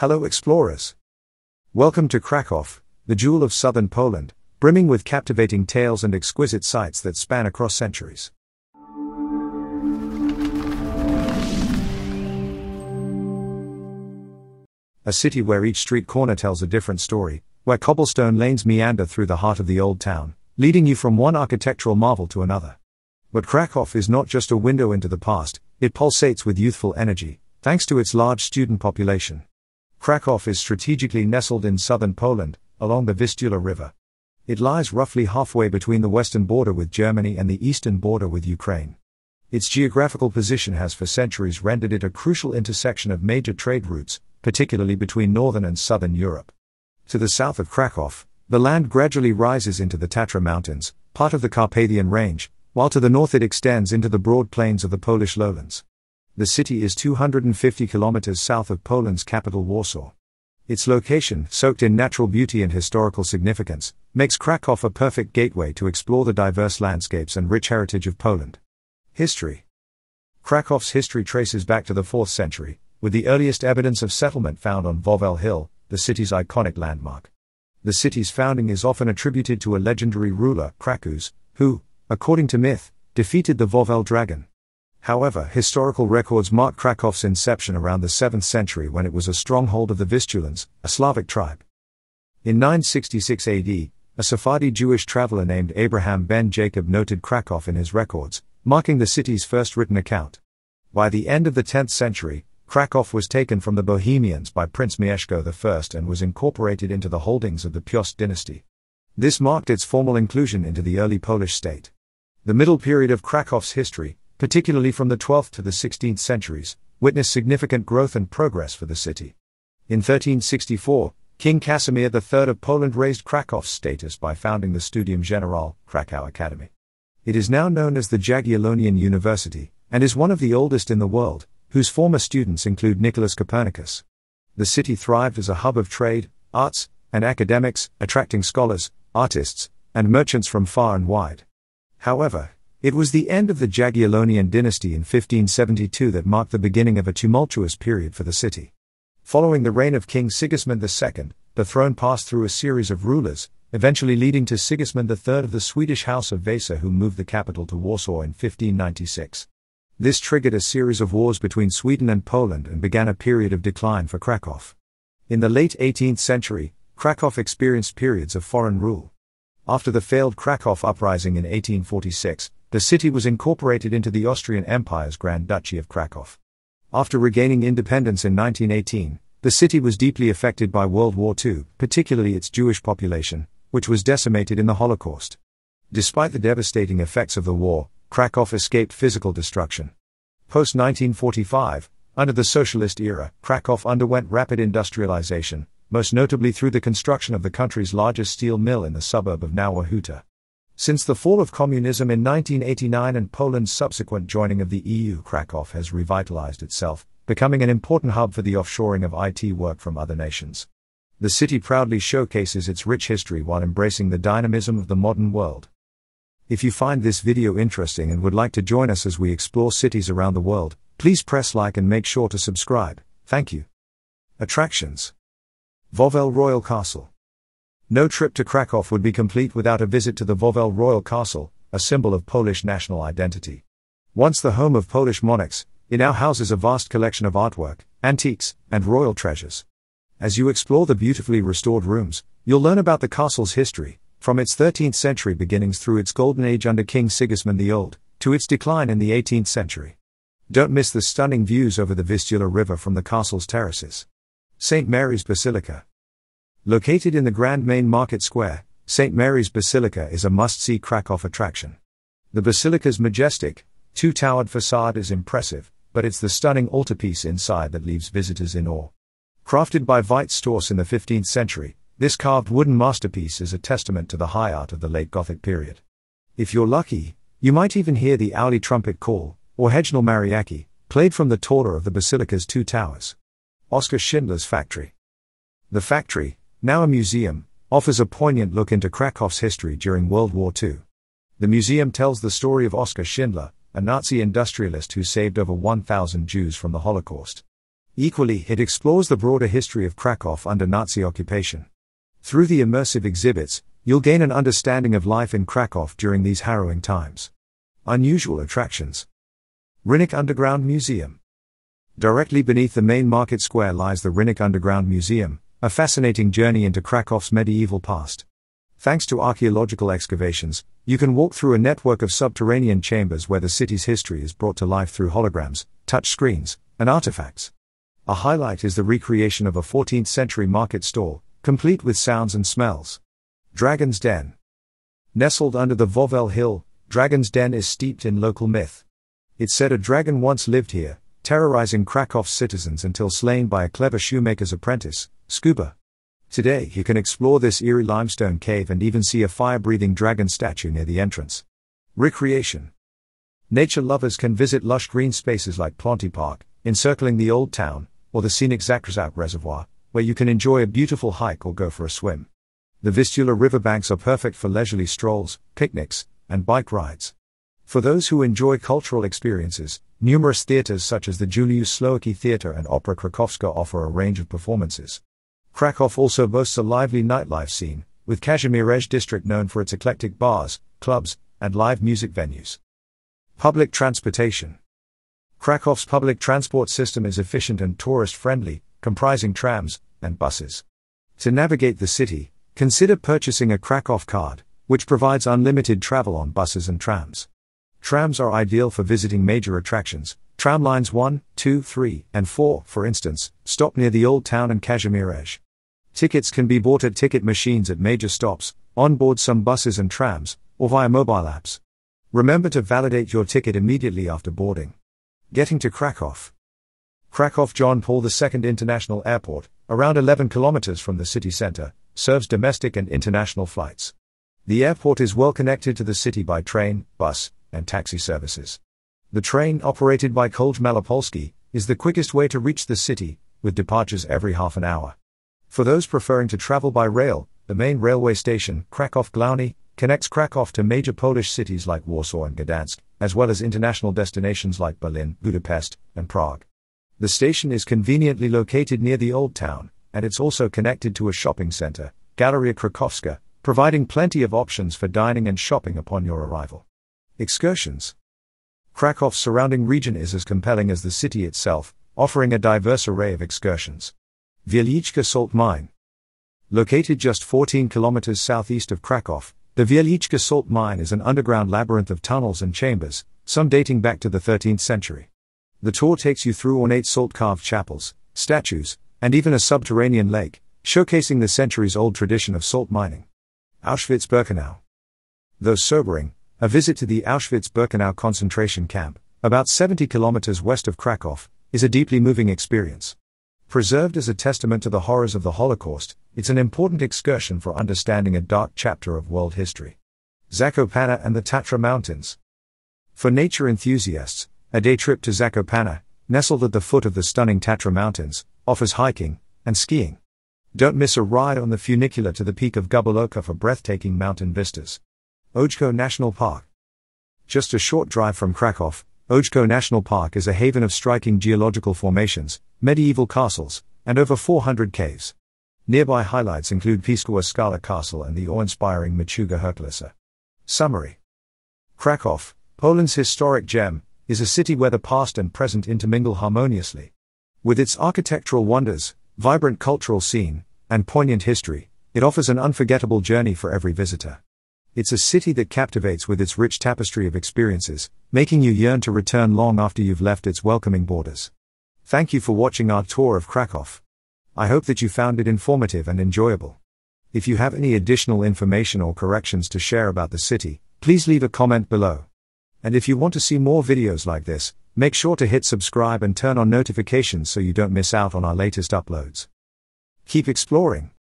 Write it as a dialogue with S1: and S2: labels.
S1: Hello, explorers. Welcome to Krakow, the jewel of southern Poland, brimming with captivating tales and exquisite sights that span across centuries. A city where each street corner tells a different story, where cobblestone lanes meander through the heart of the old town, leading you from one architectural marvel to another. But Krakow is not just a window into the past, it pulsates with youthful energy, thanks to its large student population. Krakow is strategically nestled in southern Poland, along the Vistula River. It lies roughly halfway between the western border with Germany and the eastern border with Ukraine. Its geographical position has for centuries rendered it a crucial intersection of major trade routes, particularly between northern and southern Europe. To the south of Krakow, the land gradually rises into the Tatra Mountains, part of the Carpathian Range, while to the north it extends into the broad plains of the Polish lowlands. The city is 250 kilometers south of Poland's capital Warsaw. Its location, soaked in natural beauty and historical significance, makes Krakow a perfect gateway to explore the diverse landscapes and rich heritage of Poland. History Krakow's history traces back to the 4th century, with the earliest evidence of settlement found on Wawel Hill, the city's iconic landmark. The city's founding is often attributed to a legendary ruler, Krakus, who, according to myth, defeated the Wawel dragon. However, historical records mark Krakow's inception around the 7th century when it was a stronghold of the Vistulans, a Slavic tribe. In 966 AD, a Sephardi Jewish traveler named Abraham ben Jacob noted Krakow in his records, marking the city's first written account. By the end of the 10th century, Krakow was taken from the Bohemians by Prince Mieszko I and was incorporated into the holdings of the Piast dynasty. This marked its formal inclusion into the early Polish state. The middle period of Krakow's history, particularly from the 12th to the 16th centuries, witnessed significant growth and progress for the city. In 1364, King Casimir III of Poland raised Krakow's status by founding the Studium Generale, Krakow Academy. It is now known as the Jagiellonian University, and is one of the oldest in the world, whose former students include Nicholas Copernicus. The city thrived as a hub of trade, arts, and academics, attracting scholars, artists, and merchants from far and wide. However, it was the end of the Jagiellonian dynasty in 1572 that marked the beginning of a tumultuous period for the city. Following the reign of King Sigismund II, the throne passed through a series of rulers, eventually leading to Sigismund III of the Swedish House of Vasa, who moved the capital to Warsaw in 1596. This triggered a series of wars between Sweden and Poland and began a period of decline for Krakow. In the late 18th century, Krakow experienced periods of foreign rule. After the failed Krakow uprising in 1846, the city was incorporated into the Austrian Empire's Grand Duchy of Krakow. After regaining independence in 1918, the city was deeply affected by World War II, particularly its Jewish population, which was decimated in the Holocaust. Despite the devastating effects of the war, Krakow escaped physical destruction. Post 1945, under the socialist era, Krakow underwent rapid industrialization, most notably through the construction of the country's largest steel mill in the suburb of Nowa Huta. Since the fall of communism in 1989 and Poland's subsequent joining of the EU, Krakow has revitalized itself, becoming an important hub for the offshoring of IT work from other nations. The city proudly showcases its rich history while embracing the dynamism of the modern world. If you find this video interesting and would like to join us as we explore cities around the world, please press like and make sure to subscribe. Thank you. Attractions Wawel Royal Castle. No trip to Krakow would be complete without a visit to the Wawel Royal Castle, a symbol of Polish national identity. Once the home of Polish monarchs, it now houses a vast collection of artwork, antiques, and royal treasures. As you explore the beautifully restored rooms, you'll learn about the castle's history, from its 13th century beginnings through its golden age under King Sigismund the Old, to its decline in the 18th century. Don't miss the stunning views over the Vistula River from the castle's terraces. St. Mary's Basilica. Located in the Grand Main Market Square, St. Mary's Basilica is a must see Krakow attraction. The basilica's majestic, two towered facade is impressive, but it's the stunning altarpiece inside that leaves visitors in awe. Crafted by Veit Stoss in the 15th century, this carved wooden masterpiece is a testament to the high art of the late Gothic period. If you're lucky, you might even hear the Auli trumpet call, or Hejnal Mariacki, played from the taller of the basilica's two towers. Oskar Schindler's Factory. The factory, now a museum, offers a poignant look into Krakow's history during World War II. The museum tells the story of Oskar Schindler, a Nazi industrialist who saved over 1,000 Jews from the Holocaust. Equally, it explores the broader history of Krakow under Nazi occupation. Through the immersive exhibits, you'll gain an understanding of life in Krakow during these harrowing times. Unusual attractions. Rynek Underground Museum. Directly beneath the main market square lies the Rynek Underground Museum, a fascinating journey into Krakow's medieval past. Thanks to archaeological excavations, you can walk through a network of subterranean chambers where the city's history is brought to life through holograms, touch screens, and artifacts. A highlight is the recreation of a 14th century market stall, complete with sounds and smells. Dragon's Den. Nestled under the Wawel Hill, Dragon's Den is steeped in local myth. It's said a dragon once lived here, terrorizing Krakow's citizens until slain by a clever shoemaker's apprentice, Skuba. Today, you can explore this eerie limestone cave and even see a fire breathing dragon statue near the entrance. Recreation. Nature lovers can visit lush green spaces like Planty Park, encircling the old town, or the scenic Zakrzat Reservoir, where you can enjoy a beautiful hike or go for a swim. The Vistula riverbanks are perfect for leisurely strolls, picnics, and bike rides. For those who enjoy cultural experiences, numerous theaters such as the Julius Slowacki Theatre and Opera Krakowska offer a range of performances. Krakow also boasts a lively nightlife scene, with Kazimierz district known for its eclectic bars, clubs, and live music venues. Public transportation. Krakow's public transport system is efficient and tourist friendly, comprising trams and buses. To navigate the city, consider purchasing a Krakow card, which provides unlimited travel on buses and trams. Trams are ideal for visiting major attractions. Tram lines 1, 2, 3, and 4, for instance, stop near the Old Town and Kazimierz. Tickets can be bought at ticket machines at major stops, on board some buses and trams, or via mobile apps. Remember to validate your ticket immediately after boarding. Getting to Krakow. Krakow John Paul II International Airport, around 11 kilometers from the city center, serves domestic and international flights. The airport is well connected to the city by train, bus, and taxi services. The train, operated by Kolej Malopolski, is the quickest way to reach the city, with departures every half an hour. For those preferring to travel by rail, the main railway station, Krakow Główny, connects Krakow to major Polish cities like Warsaw and Gdansk, as well as international destinations like Berlin, Budapest, and Prague. The station is conveniently located near the Old Town, and it's also connected to a shopping center, Galeria Krakowska, providing plenty of options for dining and shopping upon your arrival. Excursions. Krakow's surrounding region is as compelling as the city itself, offering a diverse array of excursions. Wieliczka Salt Mine. Located just 14 kilometers southeast of Krakow, the Wieliczka salt mine is an underground labyrinth of tunnels and chambers, some dating back to the 13th century. The tour takes you through ornate salt carved chapels, statues, and even a subterranean lake, showcasing the centuries old tradition of salt mining. Auschwitz Birkenau. Though sobering, a visit to the Auschwitz Birkenau concentration camp, about 70 kilometers west of Krakow, is a deeply moving experience. Preserved as a testament to the horrors of the Holocaust, it's an important excursion for understanding a dark chapter of world history. Zakopane and the Tatra Mountains. For nature enthusiasts, a day trip to Zakopane, nestled at the foot of the stunning Tatra Mountains, offers hiking and skiing. Don't miss a ride on the funicular to the peak of Gubałówka for breathtaking mountain vistas. Ojców National Park. Just a short drive from Krakow, Ojców National Park is a haven of striking geological formations, medieval castles, and over 400 caves. Nearby highlights include Piskowa Skała Castle and the awe-inspiring Maczuga Herkulesa. Summary Krakow, Poland's historic gem, is a city where the past and present intermingle harmoniously. With its architectural wonders, vibrant cultural scene, and poignant history, it offers an unforgettable journey for every visitor. It's a city that captivates with its rich tapestry of experiences, making you yearn to return long after you've left its welcoming borders. Thank you for watching our tour of Krakow. I hope that you found it informative and enjoyable. If you have any additional information or corrections to share about the city, please leave a comment below. And if you want to see more videos like this, make sure to hit subscribe and turn on notifications so you don't miss out on our latest uploads. Keep exploring.